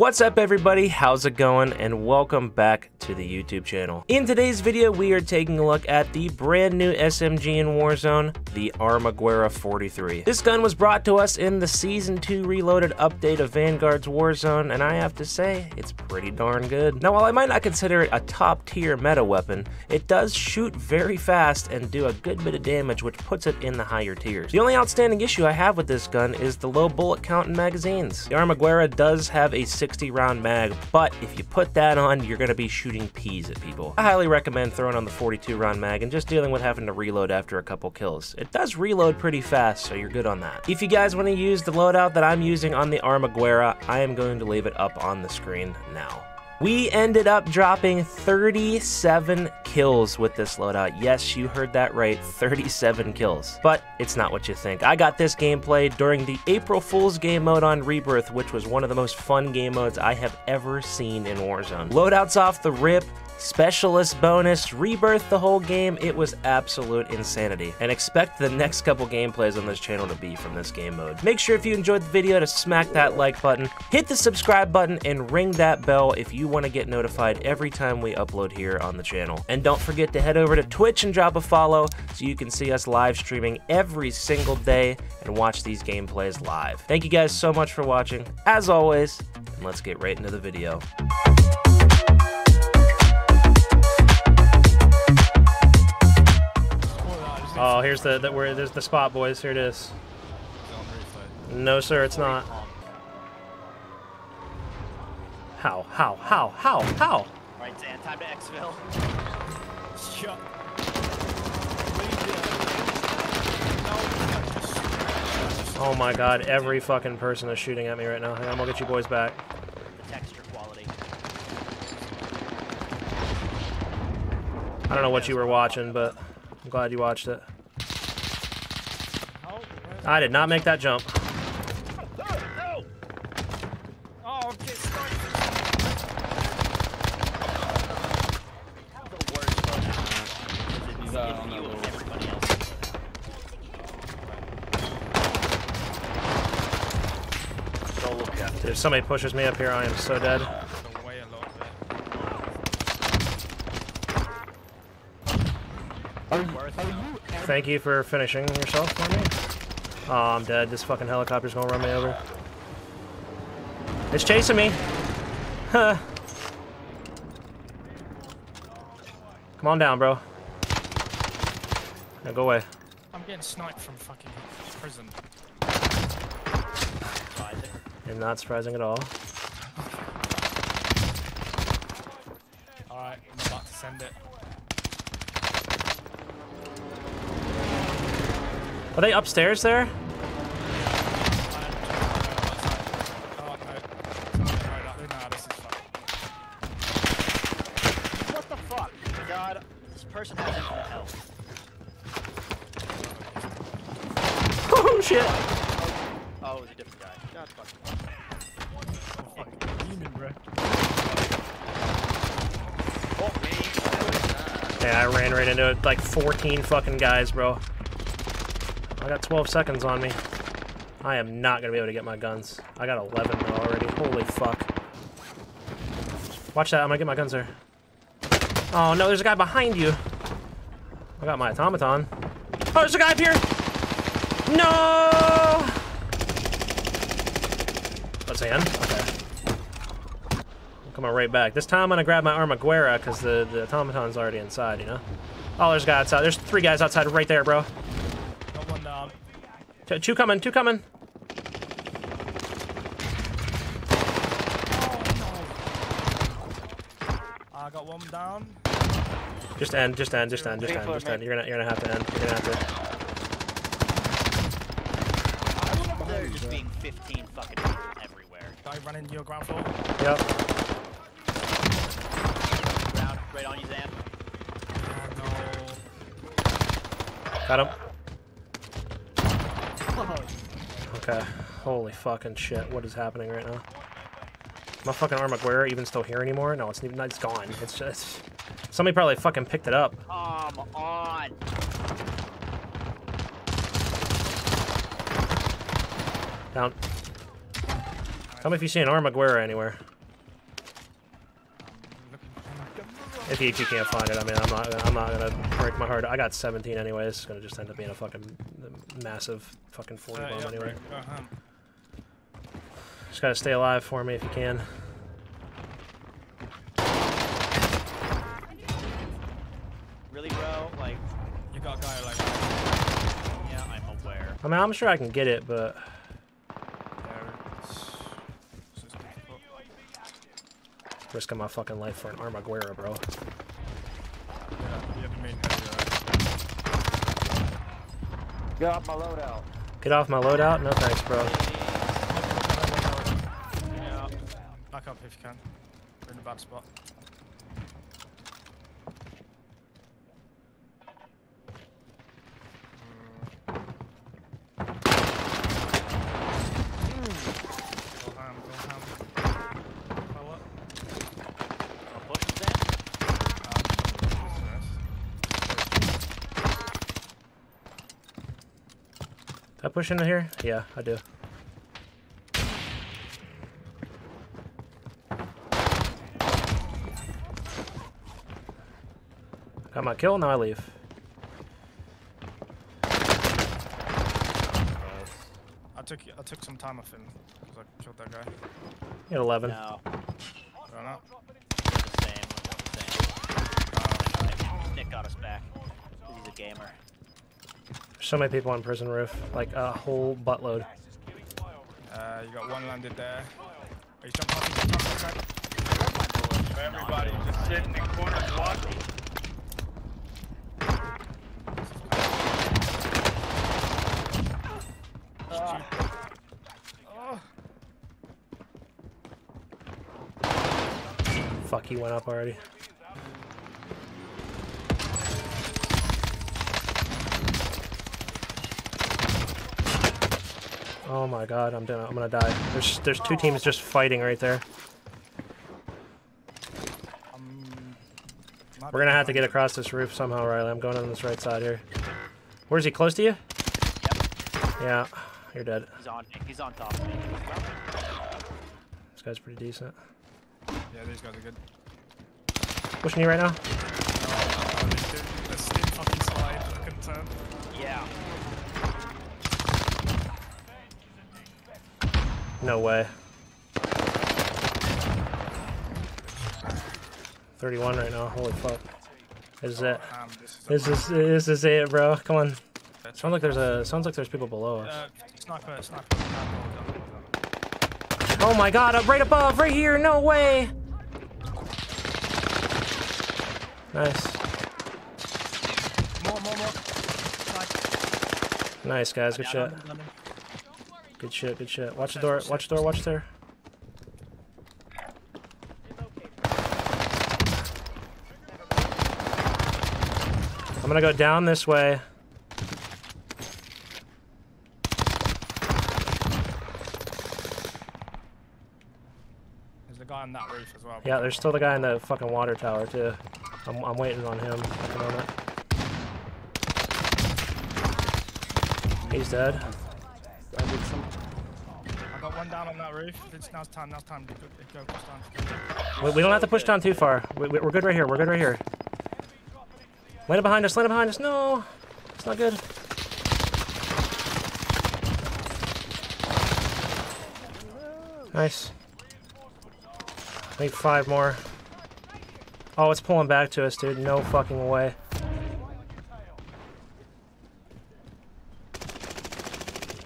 What's up everybody, how's it going, and welcome back to the YouTube channel. In today's video, we are taking a look at the brand new SMG in Warzone, the Armaguerra 43. This gun was brought to us in the Season 2 Reloaded update of Vanguard's Warzone, and I have to say, it's pretty darn good. Now, while I might not consider it a top tier meta weapon, it does shoot very fast and do a good bit of damage, which puts it in the higher tiers. The only outstanding issue I have with this gun is the low bullet count in magazines. The Armaguerra does have a 60 round mag, but if you put that on, you're gonna be shooting peas at people. I highly recommend throwing on the 42 round mag and just dealing with having to reload after a couple kills. It does reload pretty fast, so you're good on that. If you guys wanna use the loadout that I'm using on the Armaguerra, I am going to leave it up on the screen now. We ended up dropping 37 kills with this loadout. Yes, you heard that right, 37 kills. But it's not what you think. I got this gameplay during the April Fool's game mode on Rebirth, which was one of the most fun game modes I have ever seen in Warzone. Loadouts off the rip, specialist bonus, rebirth the whole game. It was absolute insanity. And expect the next couple gameplays on this channel to be from this game mode. Make sure if you enjoyed the video to smack that like button, hit the subscribe button, and ring that bell if you want to get notified every time we upload here on the channel. And don't forget to head over to Twitch and drop a follow so you can see us live streaming every single day and watch these gameplays live. Thank you guys so much for watching, as always, and let's get right into the video. Oh, here's the, the where there's the spot, boys. Here it is. No, sir, it's not. How? How? How? How? How? Right, Zan, time to exfil. Shut. Oh my god, every fucking person is shooting at me right now. Hang on, we'll get you boys back. The texture quality. I don't know what you were watching, but I'm glad you watched it. I did not make that jump. No! Oh, get sniped. The worst loadout. Is it uh, gives on that you and little- everybody else. If somebody pushes me up here, I am so dead. Thank you for finishing yourself for me. Oh, I'm dead. This fucking helicopter's gonna run me over. It's chasing me. Huh. Come on down, bro. Now go away. I'm getting sniped from fucking prison. Surprising. And not surprising at all. Alright, I'm about to send it. Are they upstairs there? Oh, no. Right up there. Nah, this is fucking. What the fuck? God, this person has infinite health. Oh shit! Oh, it was a different guy. God fucking. fucking demon, bro. Oh, me. Yeah, I ran right into it. Like 14 fucking guys, bro. I got 12 seconds on me. I am not gonna be able to get my guns. I got 11 though already. Holy fuck. Watch that, I'm gonna get my guns there. Oh no, there's a guy behind you. I got my automaton. Oh, there's a guy up here! No! Let's in. Okay. I'm coming right back. This time I'm gonna grab my Armaguerra because the, the automaton's already inside, you know? Oh, there's a guy outside. There's three guys outside right there, bro. Got one down. Two coming, two coming. I got one down. Just end, just end, just end, just end, just end. You're gonna, you're gonna have to end. You're gonna have to. They're just being 15 fucking everywhere. Guy running your ground floor. Yep. Right on you. Oh, Got him. Oh. Okay. Holy fucking shit. What is happening right now? My fucking Armaguerra even still here anymore? No, it's, it's gone. It's just... Somebody probably fucking picked it up. Come on. Down. Tell me if you see an Armaguerra anywhere. If you, if you can't find it, I mean, I'm not, I'm not gonna break my heart. I got 17 anyway. It's gonna just end up being a fucking massive fucking 40 Uh, bomb yeah, anyway. bro, go ham. Just gotta stay alive for me if you can. Really, bro? Like, You got a guy like yeah, I'm aware. I mean, I'm sure I can get it, but there. It's, it's just difficult. Risking my fucking life for an Armaguerra, bro. Yeah, you have the main heavy, right? Get off my loadout. Get off my loadout? No thanks, bro. Yeah. Back up if you can. We're in a bad spot. Go ham, go ham. Fella. I'll push it then. Um, Did I push into here? Yeah, I do. Got my kill, now I leave. Uh, I took I took some time off him because I killed that guy. You had 11. No, Run out. the same. The same. Nick got us back. 'cause He's a gamer. So many people on prison roof. Like a whole buttload. Uh, you got one landed there. Are you jumping off? You jumping off, right? Everybody just sit in the corners watching. Oh, Fuck, he went up already. Oh my god, I'm gonna, I'm gonna die. There's there's two teams just fighting right there. We're gonna have to get across this roof somehow, Riley. I'm going on this right side here. Where's he? Close to you? Yeah, you're dead. He's on. He's on top. This guy's pretty decent. Yeah, these guys are good. Pushing you right now? Oh, they did the steam fucking slide. I couldn't turn. Yeah. No way. 31 right now. Holy fuck. This is it. This is. This is it, bro. Come on. Sounds like there's a sounds like there's people below us. Oh my god, up right above, right here, no way! Nice. More, more, more. Nice guys, good shit. Good shit, good shit. Watch the door, watch the door, watch there. I'm gonna go down this way. There's a guy on that roof as well. Yeah, there's still the guy in the fucking water tower too. I'm, I'm waiting on him at the moment. He's dead. I did some. I got one down on that roof. It's now's time. Now's time to go. go push down. We, we don't have to push down too far. We, we- we're good right here. We're good right here. Land it behind us. Land it behind us. No, it's not good. Nice. Need five more. Oh, it's pulling back to us, dude. No fucking way.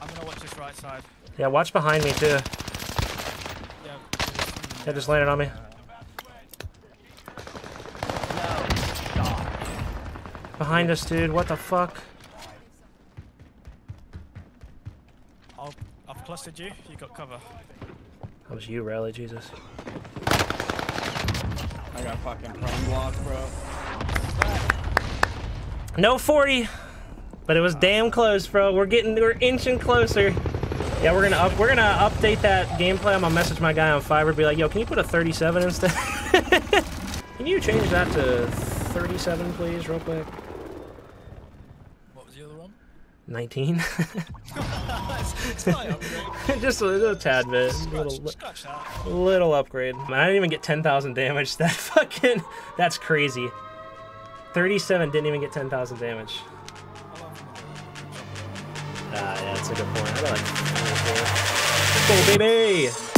I'm gonna watch this right side. Yeah, watch behind me too. Yeah. Yeah, just landed on me. Behind us, dude. What the fuck? I'll, I've clustered you. You got cover. That was you, Riley. Jesus. I got fucking prone block, bro. No 40, but it was damn close, bro. We're getting, we're inching closer. Yeah, we're gonna up, we're gonna update that gameplay. I'm gonna message my guy on Fiverr, be like, "Yo, can you put a 37 instead? can you change that to 37, please, real quick?" What was the other one? 19. just a little tad bit, scratch, little, little upgrade. Man, I didn't even get 10,000 damage. That fucking, that's crazy. 37 didn't even get 10,000 damage. that's a good point. I got like three four. Let's baby!